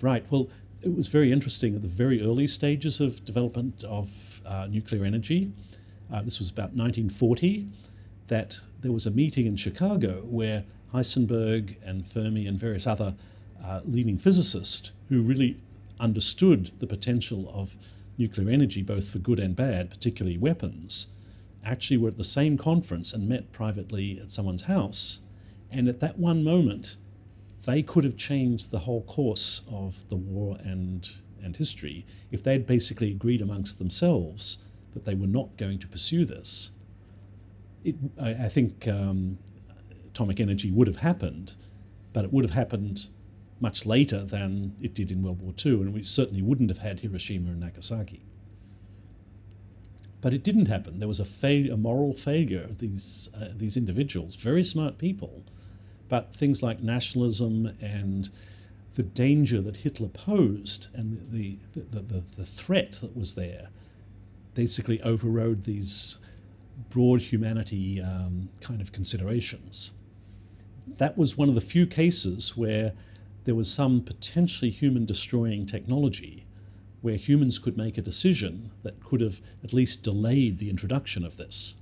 Right. Well, it was very interesting at the very early stages of development of uh, nuclear energy. Uh, this was about 1940. That there was a meeting in Chicago where Heisenberg and Fermi and various other uh, leading physicists who really understood the potential of nuclear energy, both for good and bad, particularly weapons, actually were at the same conference and met privately at someone's house. And at that one moment, they could have changed the whole course of the war and, and history if they'd basically agreed amongst themselves that they were not going to pursue this. It, I, I think um, atomic energy would have happened, but it would have happened much later than it did in World War II, and we certainly wouldn't have had Hiroshima and Nagasaki. But it didn't happen. There was a, a moral failure of these, uh, these individuals, very smart people, but things like nationalism and the danger that Hitler posed and the, the, the, the, the threat that was there basically overrode these broad humanity um, kind of considerations. That was one of the few cases where there was some potentially human destroying technology where humans could make a decision that could have at least delayed the introduction of this.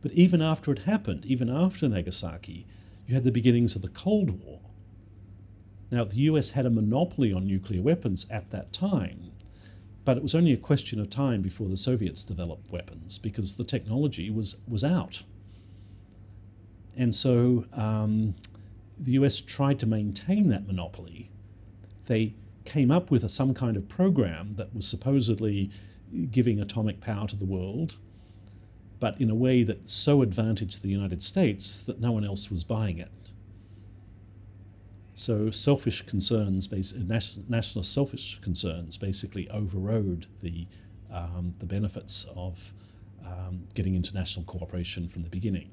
But even after it happened, even after Nagasaki, you had the beginnings of the Cold War. Now, the US had a monopoly on nuclear weapons at that time, but it was only a question of time before the Soviets developed weapons because the technology was, was out. And so um, the US tried to maintain that monopoly. They came up with a, some kind of program that was supposedly giving atomic power to the world, but in a way that so advantaged the United States that no one else was buying it. So selfish concerns, nationalist selfish concerns, basically overrode the um, the benefits of um, getting international cooperation from the beginning.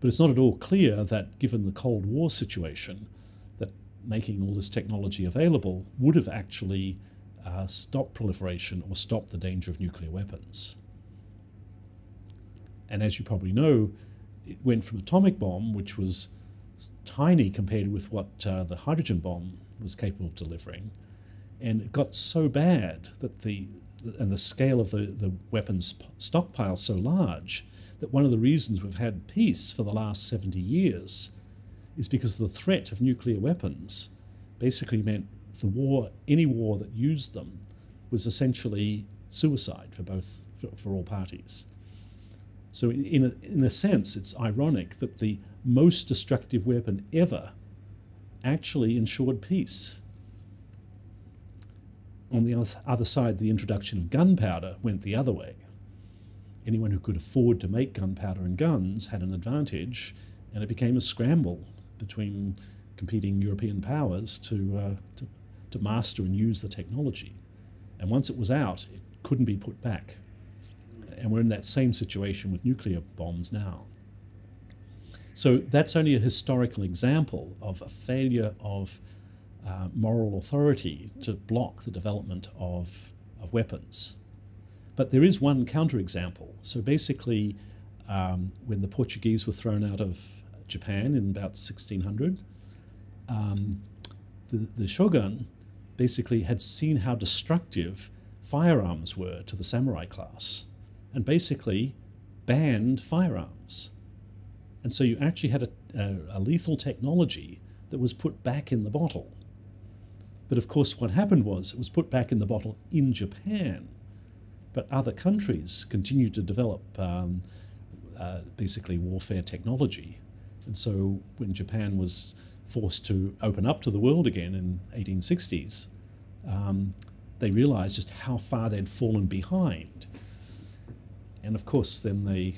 But it's not at all clear that, given the Cold War situation, that making all this technology available would have actually uh, stopped proliferation or stopped the danger of nuclear weapons. And as you probably know, it went from atomic bomb, which was tiny compared with what uh, the hydrogen bomb was capable of delivering, and it got so bad that the and the scale of the, the weapons stockpile so large that one of the reasons we've had peace for the last 70 years is because the threat of nuclear weapons basically meant the war, any war that used them, was essentially suicide for both for, for all parties. So in, in, a, in a sense, it's ironic that the most destructive weapon ever actually ensured peace. On the other side, the introduction of gunpowder went the other way anyone who could afford to make gunpowder and guns had an advantage, and it became a scramble between competing European powers to, uh, to, to master and use the technology. And once it was out, it couldn't be put back. And we're in that same situation with nuclear bombs now. So that's only a historical example of a failure of uh, moral authority to block the development of, of weapons. But there is one counterexample. So basically, um, when the Portuguese were thrown out of Japan in about 1600, um, the, the shogun basically had seen how destructive firearms were to the samurai class and basically banned firearms. And so you actually had a, a, a, lethal technology that was put back in the bottle. But of course, what happened was it was put back in the bottle in Japan. But other countries continued to develop um, uh, basically warfare technology. And so when Japan was forced to open up to the world again in 1860s, um, they realized just how far they'd fallen behind. And of course, then they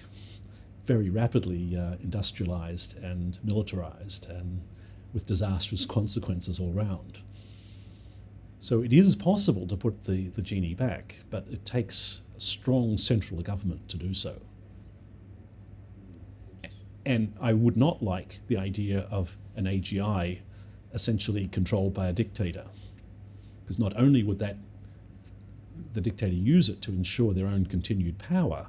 very rapidly uh, industrialized and militarized, and with disastrous consequences all round. So it is possible to put the, the genie back, but it takes a strong central government to do so. And I would not like the idea of an AGI essentially controlled by a dictator. Because not only would that the dictator use it to ensure their own continued power,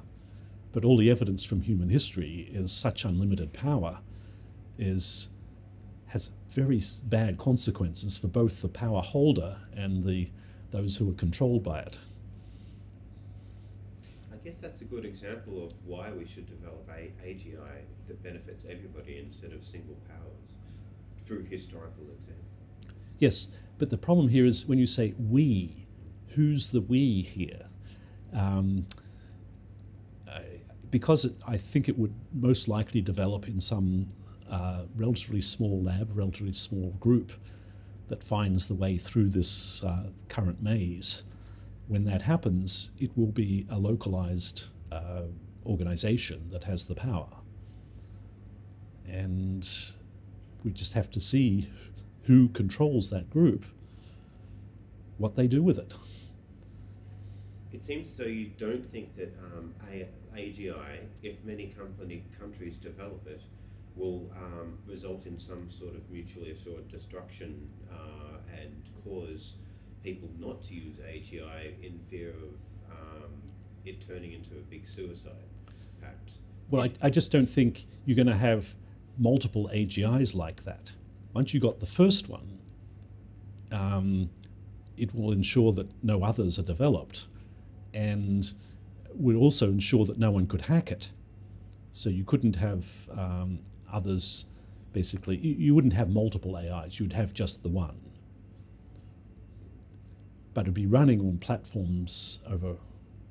but all the evidence from human history is such unlimited power is has very bad consequences for both the power holder and the those who are controlled by it. I guess that's a good example of why we should develop a AGI that benefits everybody instead of single powers through historical example. Yes, but the problem here is when you say we, who's the we here? Um, because it, I think it would most likely develop in some uh, relatively small lab, relatively small group that finds the way through this uh, current maze. When that happens, it will be a localized uh, organization that has the power. And we just have to see who controls that group, what they do with it. It seems as though you don't think that um, AGI, if many company, countries develop it, will um, result in some sort of mutually assured destruction uh, and cause people not to use AGI in fear of um, it turning into a big suicide pact. Well, I, I just don't think you're going to have multiple AGIs like that. Once you got the first one, um, it will ensure that no others are developed and would also ensure that no one could hack it. So you couldn't have um, others, basically, you, you wouldn't have multiple AIs, you'd have just the one. But it'd be running on platforms over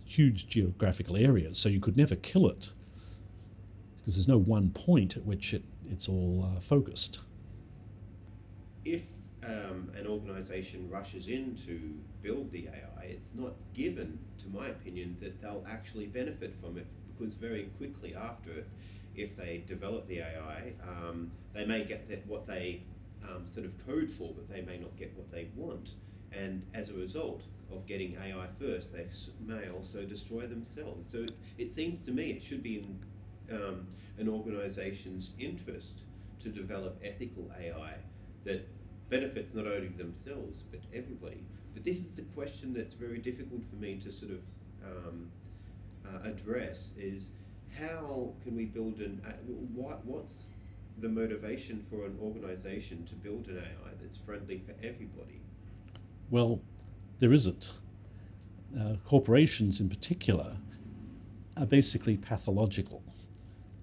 huge geographical areas, so you could never kill it because there's no one point at which it, it's all uh, focused. If um, an organization rushes in to build the AI, it's not given, to my opinion, that they'll actually benefit from it because very quickly after it, if they develop the AI, um, they may get that, what they um, sort of code for, but they may not get what they want. And as a result of getting AI first, they may also destroy themselves. So it, it seems to me it should be in um, an organization's interest to develop ethical AI that benefits not only themselves but everybody. But this is the question that's very difficult for me to sort of um, uh, address: is how can we build an uh, what what's the motivation for an organization to build an AI that's friendly for everybody? Well, there isn't. Uh, corporations, in particular, are basically pathological.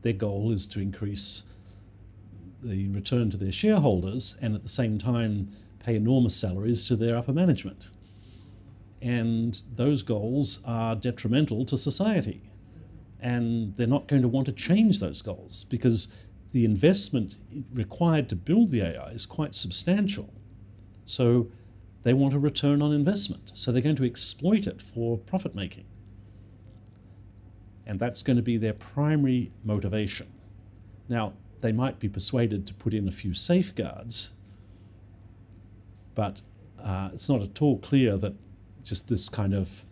Their goal is to increase the return to their shareholders and at the same time pay enormous salaries to their upper management. And those goals are detrimental to society. And they're not going to want to change those goals because the investment required to build the AI is quite substantial. So they want a return on investment. So they're going to exploit it for profit making. And that's going to be their primary motivation. Now, they might be persuaded to put in a few safeguards, but uh, it's not at all clear that just this kind of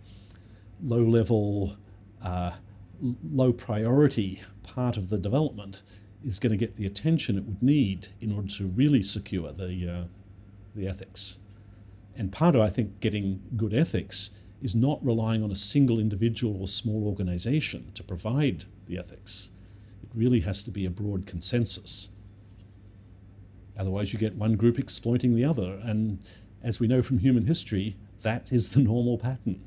low level, uh, low priority part of the development is going to get the attention it would need in order to really secure the, uh, the ethics. And part of, I think, getting good ethics is not relying on a single individual or small organization to provide the ethics really has to be a broad consensus. Otherwise, you get one group exploiting the other. And as we know from human history, that is the normal pattern.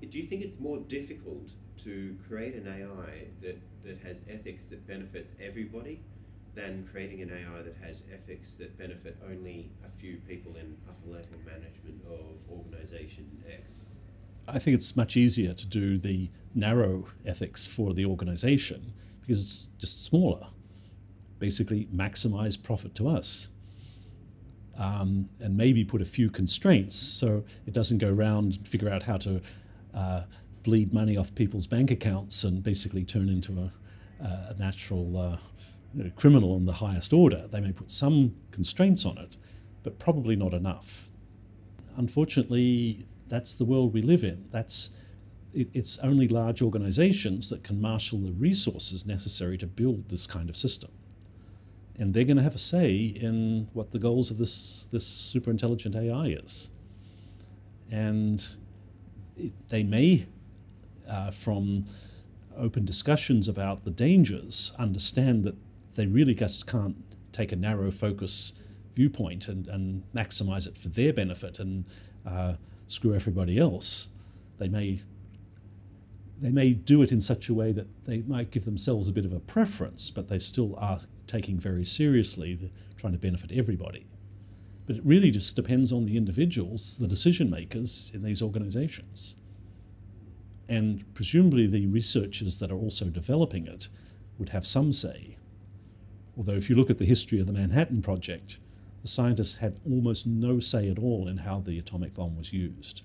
Do you think it's more difficult to create an AI that, that has ethics that benefits everybody than creating an AI that has ethics that benefit only a few people in upper level management of organization X? I think it's much easier to do the narrow ethics for the organization because it's just smaller. Basically, maximize profit to us. Um, and maybe put a few constraints so it doesn't go around and figure out how to uh, bleed money off people's bank accounts and basically turn into a, a natural uh, you know, criminal in the highest order. They may put some constraints on it, but probably not enough. Unfortunately, that's the world we live in. That's it, it's only large organizations that can marshal the resources necessary to build this kind of system. And they're going to have a say in what the goals of this, this super intelligent AI is. And it, they may, uh, from open discussions about the dangers, understand that they really just can't take a narrow focus viewpoint and, and maximize it for their benefit and uh, screw everybody else, they may they may do it in such a way that they might give themselves a bit of a preference, but they still are taking very seriously the, trying to benefit everybody. But it really just depends on the individuals, the decision makers in these organizations. And presumably the researchers that are also developing it would have some say. Although, if you look at the history of the Manhattan Project, the scientists had almost no say at all in how the atomic bomb was used.